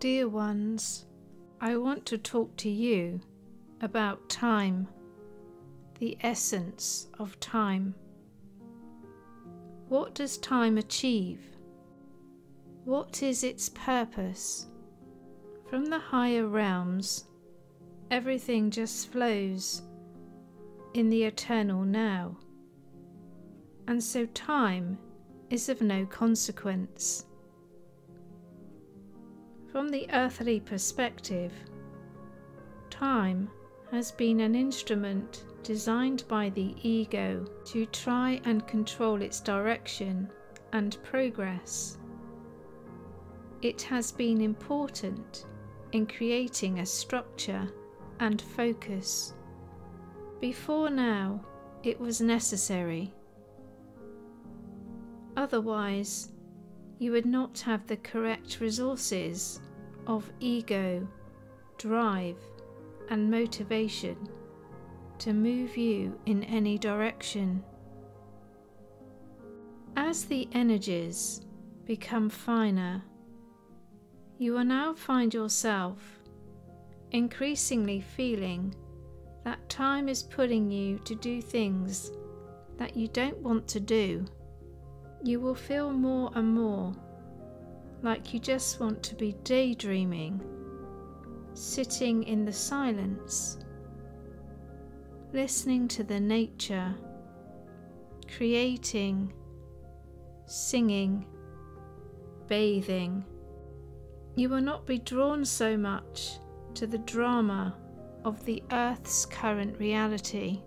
Dear ones, I want to talk to you about time, the essence of time. What does time achieve? What is its purpose? From the higher realms, everything just flows in the eternal now, and so time is of no consequence. From the earthly perspective, time has been an instrument designed by the ego to try and control its direction and progress. It has been important in creating a structure and focus. Before now, it was necessary. Otherwise, you would not have the correct resources of ego, drive, and motivation to move you in any direction. As the energies become finer, you will now find yourself increasingly feeling that time is pulling you to do things that you don't want to do you will feel more and more like you just want to be daydreaming, sitting in the silence, listening to the nature, creating, singing, bathing. You will not be drawn so much to the drama of the earth's current reality.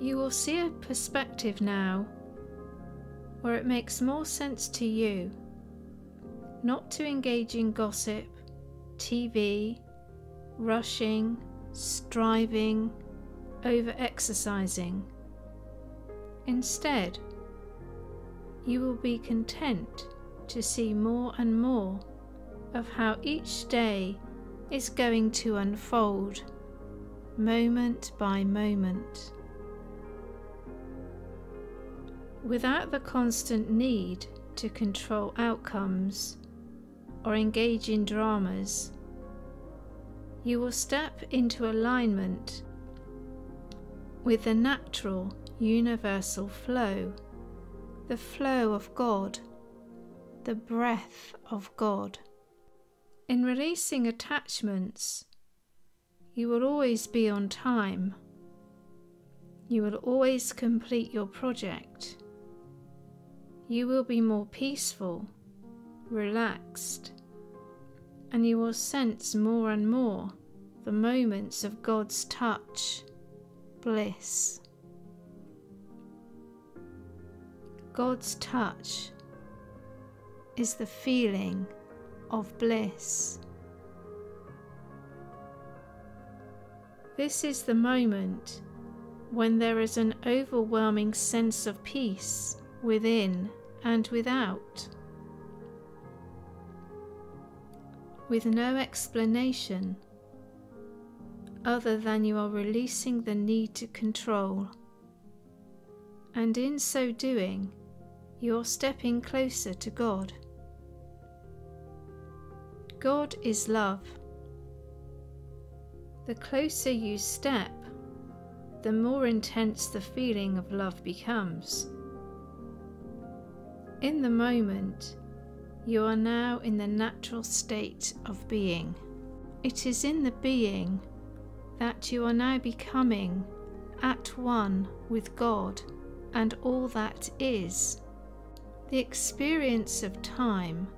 You will see a perspective now where it makes more sense to you not to engage in gossip, TV, rushing, striving, over exercising. Instead, you will be content to see more and more of how each day is going to unfold, moment by moment. Without the constant need to control outcomes or engage in dramas, you will step into alignment with the natural universal flow, the flow of God, the breath of God. In releasing attachments, you will always be on time. You will always complete your project you will be more peaceful, relaxed, and you will sense more and more the moments of God's touch, bliss. God's touch is the feeling of bliss. This is the moment when there is an overwhelming sense of peace within and without, with no explanation other than you are releasing the need to control, and in so doing, you're stepping closer to God. God is love. The closer you step, the more intense the feeling of love becomes. In the moment, you are now in the natural state of being. It is in the being that you are now becoming at one with God and all that is. The experience of time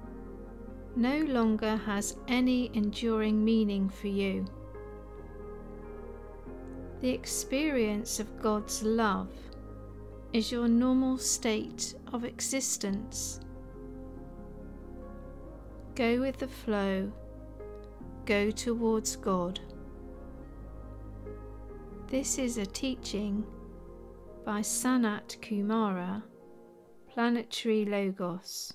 no longer has any enduring meaning for you. The experience of God's love is your normal state of existence. Go with the flow, go towards God. This is a teaching by Sanat Kumara, Planetary Logos.